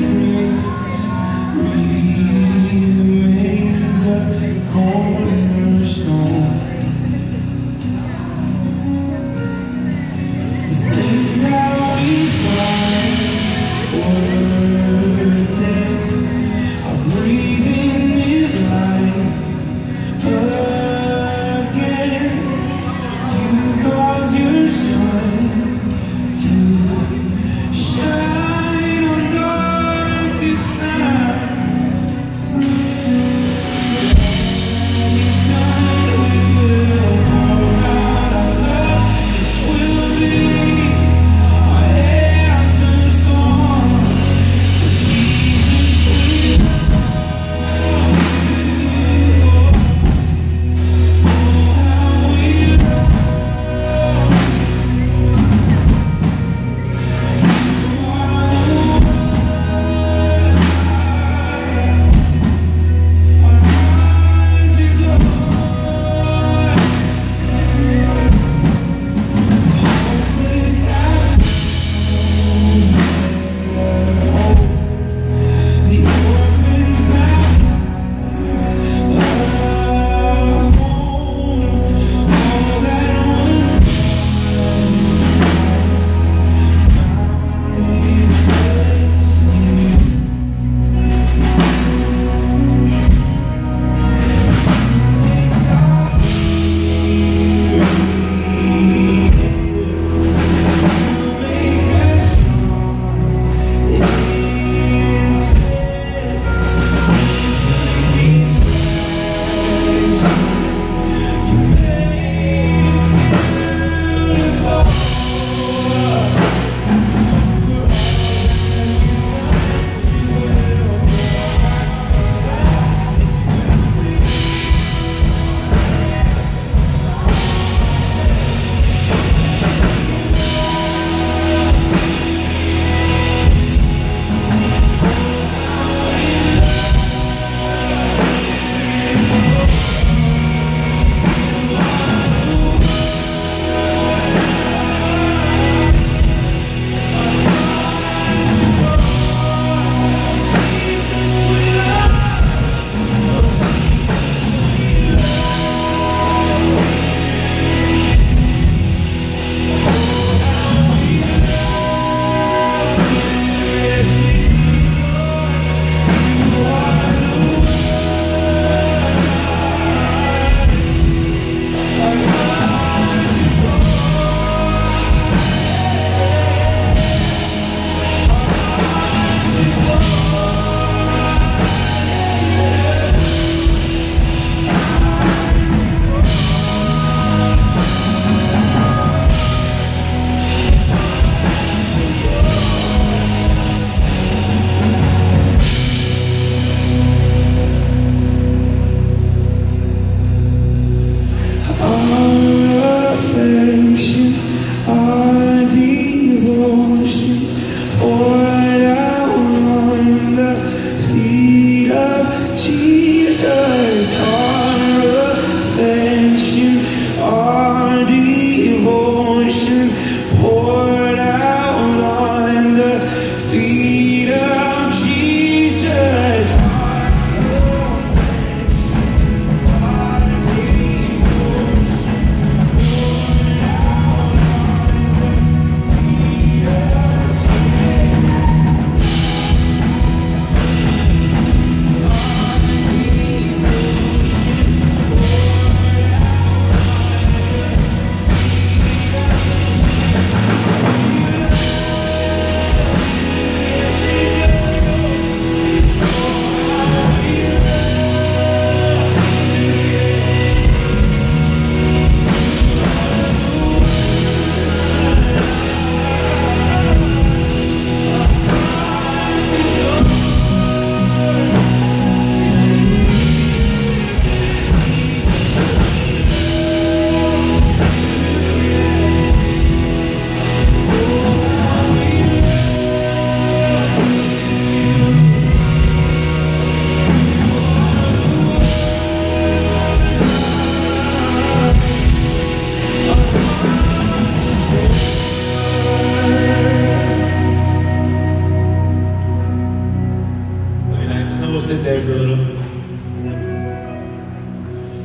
you.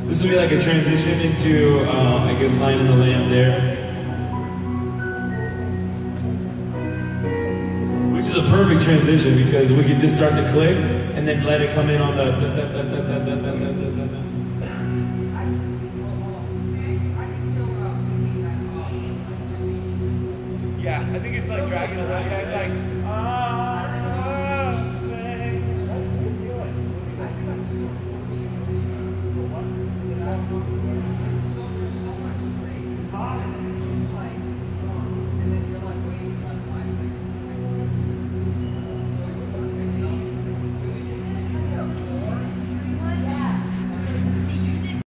This will be like a transition into, uh, I guess, Lion and the Lamb there. Which is a perfect transition because we can just start to click and then let it come in on the. Yeah, I think it's like dragging away. Yeah, it's like.